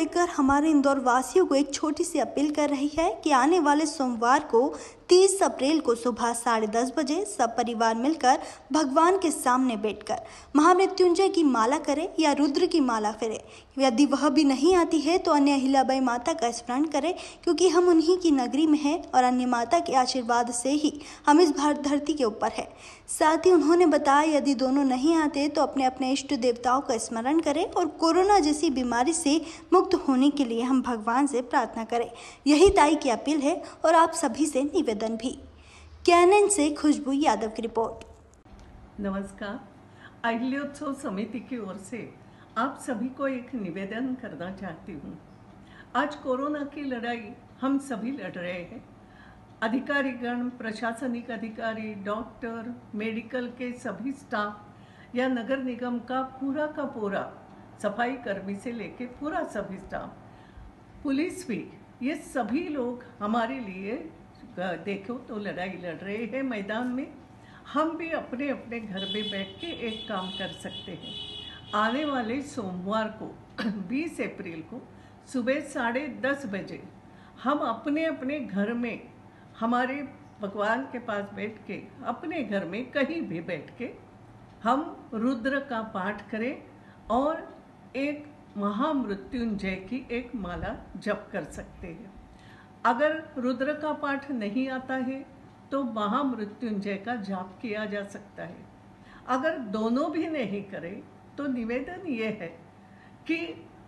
लेकर हमारे इंदौर वासियों को एक छोटी सी अपील कर रही है कि आने वाले सोमवार को 30 अप्रैल को सुबह साढ़े दस बजे सब परिवार मिलकर भगवान के सामने बैठकर महामृत्युंजय की माला करें या रुद्र की माला करें यदि वह भी नहीं आती है तो अन्य अहिलाबाई माता का स्मरण करें, क्योंकि हम उन्हीं की नगरी में हैं और अन्य माता के आशीर्वाद से ही हम इस भारत धरती के ऊपर है। साथ ही उन्होंने बताया, यदि दोनों नहीं आते तो अपने अपने इष्ट देवताओं का स्मरण करें और कोरोना जैसी बीमारी से मुक्त होने के लिए हम भगवान से प्रार्थना करें। यही ताई की अपील है और आप सभी से निवेदन भी। कैनन से खुशबू यादव की रिपोर्ट। नमस्कार। अहिल्योत्सव समिति की ओर से आप सभी को एक निवेदन करना चाहती हूँ। आज कोरोना की लड़ाई हम सभी लड़ रहे हैं। अधिकारीगण, प्रशासनिक अधिकारी, डॉक्टर, मेडिकल के सभी स्टाफ या नगर निगम का पूरा का पूरा सफ़ाई कर्मी से लेके पूरा सभी स्टाफ, पुलिस भी, ये सभी लोग हमारे लिए देखो तो लड़ाई लड़ रहे हैं मैदान में। हम भी अपने अपने घर में बैठ के एक काम कर सकते हैं। आने वाले सोमवार को 20 अप्रैल को सुबह साढ़े दस बजे हम अपने अपने घर में, हमारे भगवान के पास बैठ के, अपने घर में कहीं भी बैठ के हम रुद्र का पाठ करें और एक महामृत्युंजय की एक माला जप कर सकते हैं। अगर रुद्र का पाठ नहीं आता है तो महामृत्युंजय का जाप किया जा सकता है। अगर दोनों भी नहीं करें तो निवेदन ये है कि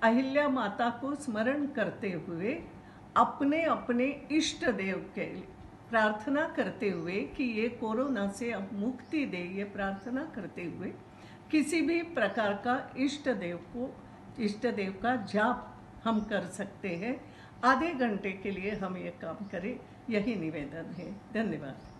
अहिल्या माता को स्मरण करते हुए अपने अपने इष्ट देव के प्रार्थना करते हुए कि ये कोरोना से अब मुक्ति दे, ये प्रार्थना करते हुए किसी भी प्रकार का इष्ट देव को, इष्ट देव का जाप हम कर सकते हैं। आधे घंटे के लिए हम ये काम करें। यही निवेदन है। धन्यवाद।